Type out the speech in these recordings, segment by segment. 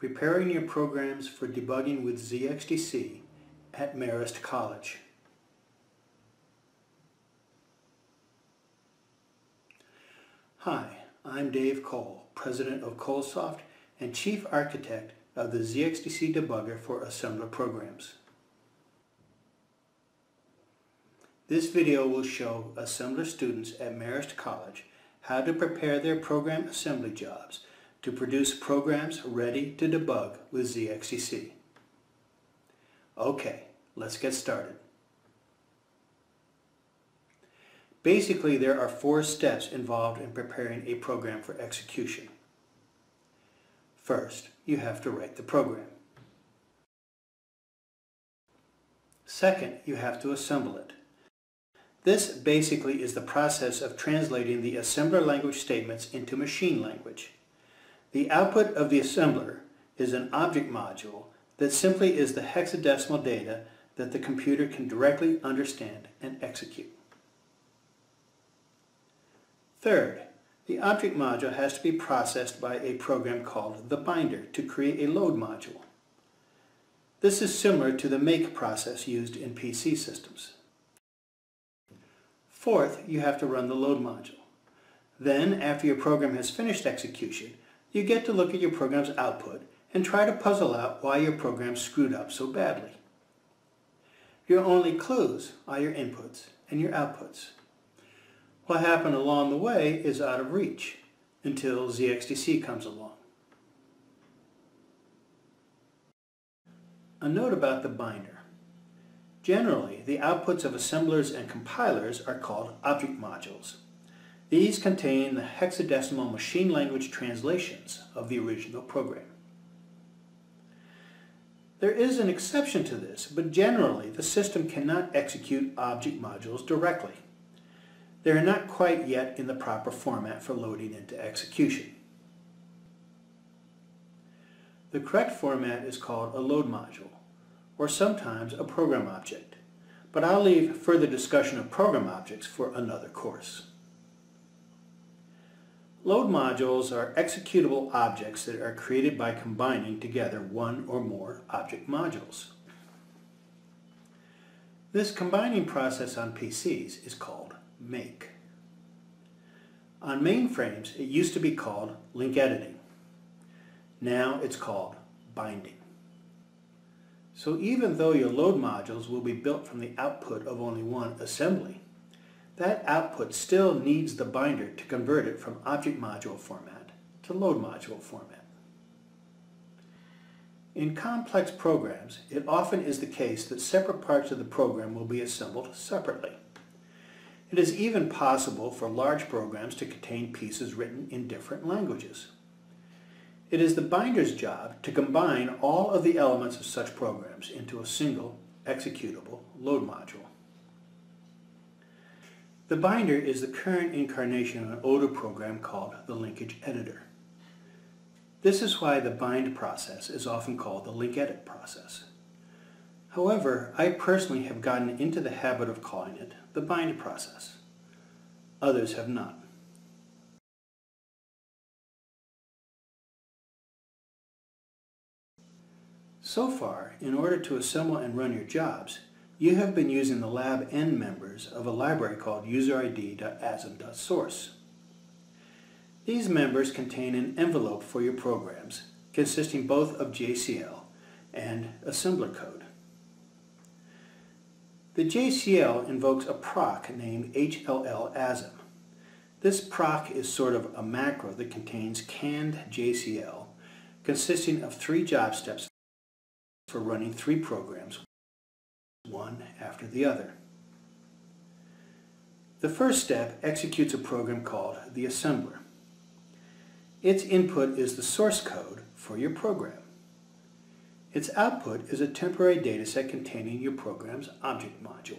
Preparing your programs for debugging with ZXDC at Marist College. Hi, I'm Dave Cole, President of Colesoft and Chief Architect of the ZXDC Debugger for Assembler Programs. This video will show Assembler students at Marist College how to prepare their program assembly jobs to produce programs ready to debug with ZXDC. Okay, let's get started. Basically, there are four steps involved in preparing a program for execution. First, you have to write the program. Second, you have to assemble it. This basically is the process of translating the assembler language statements into machine language. The output of the assembler is an object module that simply is the hexadecimal data that the computer can directly understand and execute. Third, the object module has to be processed by a program called the binder to create a load module. This is similar to the make process used in PC systems. Fourth, you have to run the load module. Then, after your program has finished execution, you get to look at your program's output and try to puzzle out why your program screwed up so badly. Your only clues are your inputs and your outputs. What happened along the way is out of reach until ZXDC comes along. A note about the binder. Generally, the outputs of assemblers and compilers are called object modules. These contain the hexadecimal machine language translations of the original program. There is an exception to this, but generally the system cannot execute object modules directly. They are not quite yet in the proper format for loading into execution. The correct format is called a load module, or sometimes a program object, but I'll leave further discussion of program objects for another course. Load modules are executable objects that are created by combining together one or more object modules. This combining process on PCs is called make. On mainframes, it used to be called link editing. Now it's called binding. So even though your load modules will be built from the output of only one assembly, that output still needs the binder to convert it from object module format to load module format. In complex programs, it often is the case that separate parts of the program will be assembled separately. It is even possible for large programs to contain pieces written in different languages. It is the binder's job to combine all of the elements of such programs into a single executable load module. The binder is the current incarnation of an older program called the linkage editor. This is why the bind process is often called the link edit process. However, I personally have gotten into the habit of calling it the bind process. Others have not. So far, in order to assemble and run your jobs, you have been using the lab end members of a library called userid.asm.source. These members contain an envelope for your programs, consisting both of JCL and assembler code. The JCL invokes a proc named HLL-ASM. This proc is sort of a macro that contains canned JCL, consisting of three job steps for running three programs, one after the other. The first step executes a program called the assembler. Its input is the source code for your program. Its output is a temporary dataset containing your program's object module.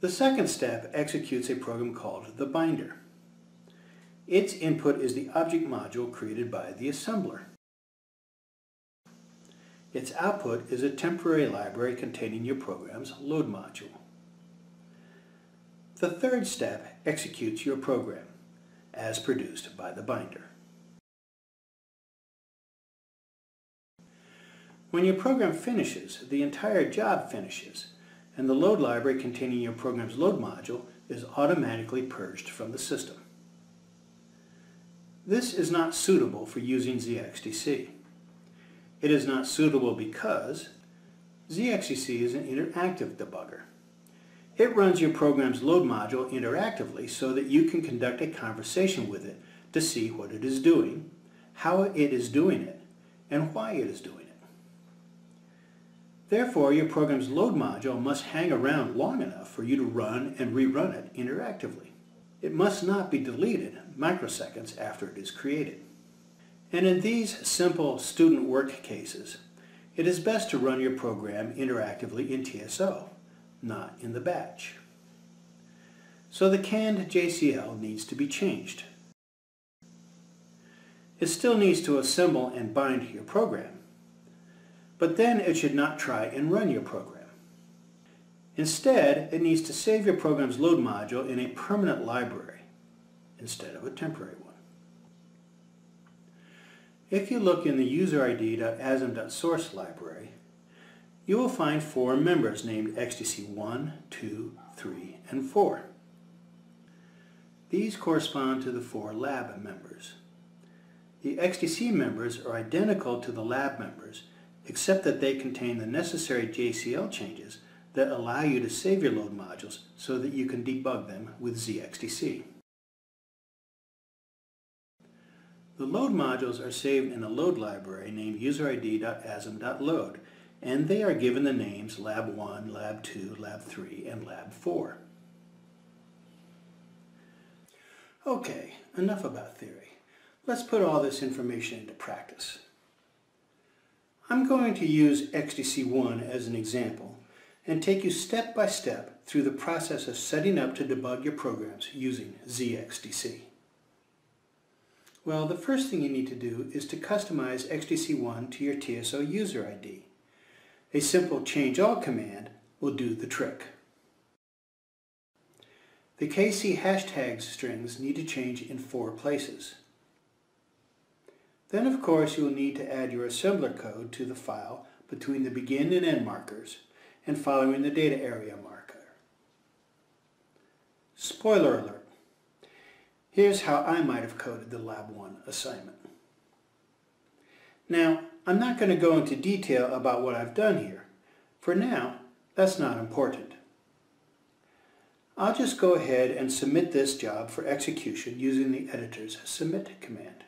The second step executes a program called the binder. Its input is the object module created by the assembler. Its output is a temporary library containing your program's load module. The third step executes your program, as produced by the binder. When your program finishes, the entire job finishes, and the load library containing your program's load module is automatically purged from the system. This is not suitable for using ZXDC. It is not suitable because ZXDC is an interactive debugger. It runs your program's load module interactively so that you can conduct a conversation with it to see what it is doing, how it is doing it, and why it is doing it. Therefore, your program's load module must hang around long enough for you to run and rerun it interactively. It must not be deleted microseconds after it is created. And in these simple student work cases, it is best to run your program interactively in TSO, not in the batch. So the canned JCL needs to be changed. It still needs to assemble and bind your program, but then it should not try and run your program. Instead, it needs to save your program's load module in a permanent library instead of a temporary one. If you look in the user id userid.asm.source library, you will find four members named XDC1, 2, 3, and 4. These correspond to the four lab members. The XDC members are identical to the lab members, except that they contain the necessary JCL changes that allow you to save your load modules so that you can debug them with ZXDC. The load modules are saved in a load library named userid.asm.load, and they are given the names Lab 1, Lab 2, Lab 3, and Lab 4. Okay, enough about theory. Let's put all this information into practice. I'm going to use XDC1 as an example and take you step by step through the process of setting up to debug your programs using ZXDC. Well, the first thing you need to do is to customize XDC1 to your TSO user ID. A simple change all command will do the trick. The KC hashtags strings need to change in four places. Then of course you will need to add your assembler code to the file between the begin and end markers and following the data area marker. Spoiler alert. Here's how I might have coded the Lab 1 assignment. Now, I'm not going to go into detail about what I've done here. For now, that's not important. I'll just go ahead and submit this job for execution using the editor's submit command.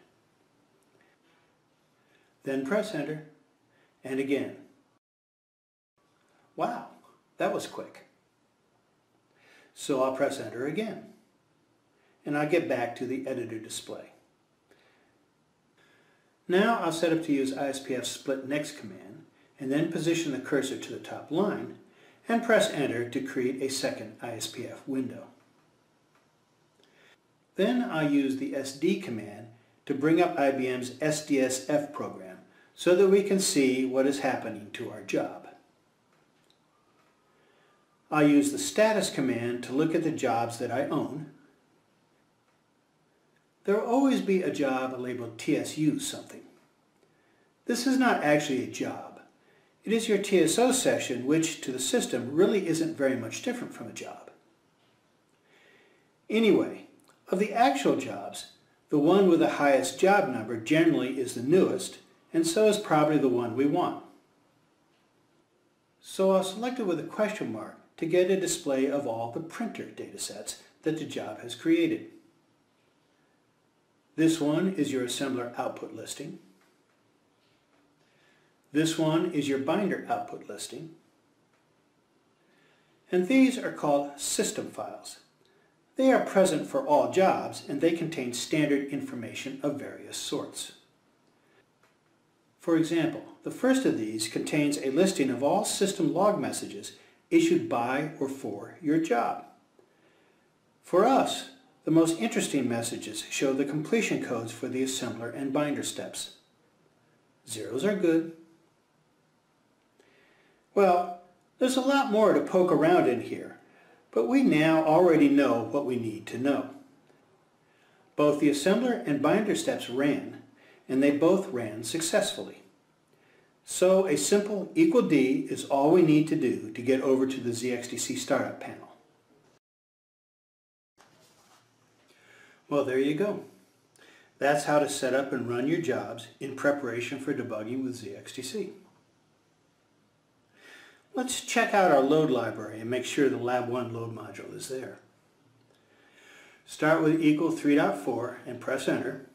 Then press enter, and again. Wow, that was quick. So I'll press enter again. And I'll get back to the editor display. Now I'll set up to use ISPF split next command and then position the cursor to the top line and press enter to create a second ISPF window. Then I'll use the SD command to bring up IBM's SDSF program so that we can see what is happening to our job. I use the status command to look at the jobs that I own. There will always be a job labeled TSU something. This is not actually a job. It is your TSO session which to the system really isn't very much different from a job. Anyway, of the actual jobs, the one with the highest job number generally is the newest and so is probably the one we want. So I'll select it with a question mark to get a display of all the printer datasets that the job has created. This one is your assembler output listing. This one is your binder output listing. And these are called system files. They are present for all jobs and they contain standard information of various sorts. For example, the first of these contains a listing of all system log messages issued by or for your job. For us, the most interesting messages show the completion codes for the assembler and binder steps. Zeros are good. Well, there's a lot more to poke around in here, but we now already know what we need to know. Both the assembler and binder steps ran, and they both ran successfully. So a simple equal D is all we need to do to get over to the ZXDC Startup panel. Well, there you go. That's how to set up and run your jobs in preparation for debugging with ZXDC. Let's check out our load library and make sure the Lab 1 load module is there. Start with equal 3.4 and press enter.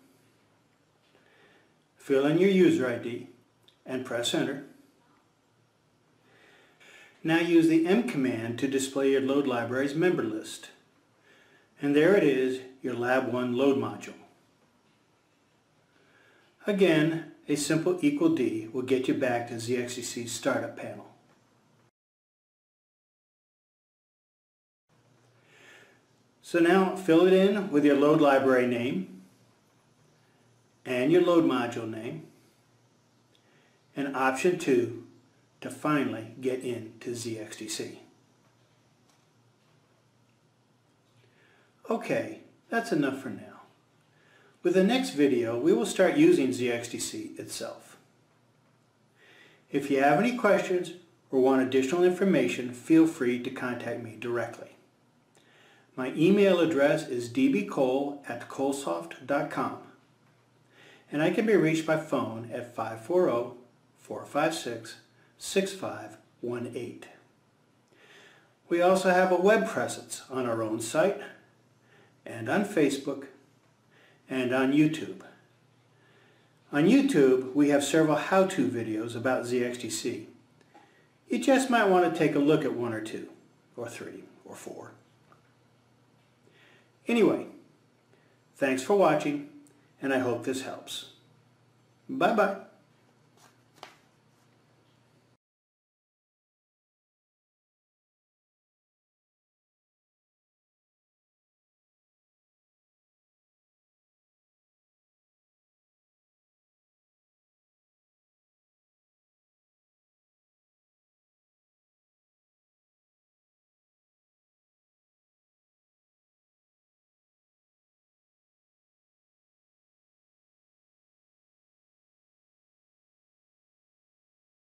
Fill in your user ID and press enter. Now use the M command to display your load library's member list. And there it is, your Lab 1 load module. Again, a simple equal D will get you back to ZXDC's startup panel. So now fill it in with your load library name and your load module name and option 2 to finally get into ZXDC. Okay, that's enough for now. With the next video, we will start using ZXDC itself. If you have any questions or want additional information, feel free to contact me directly. My email address is dbcole at colesoft.com and I can be reached by phone at 540-456-6518. We also have a web presence on our own site and on Facebook and on YouTube. On YouTube, we have several how-to videos about ZXDC. You just might want to take a look at one or two, or three, or four. Anyway, thanks for watching, and I hope this helps. Bye-bye.